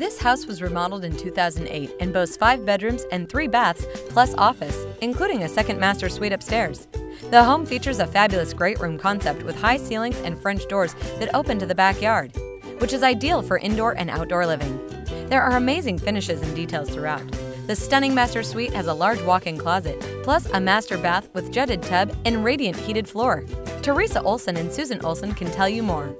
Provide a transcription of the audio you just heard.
This house was remodeled in 2008 and boasts five bedrooms and three baths plus office, including a second master suite upstairs. The home features a fabulous great room concept with high ceilings and French doors that open to the backyard, which is ideal for indoor and outdoor living. There are amazing finishes and details throughout. The stunning master suite has a large walk-in closet, plus a master bath with jetted tub and radiant heated floor. Teresa Olson and Susan Olson can tell you more.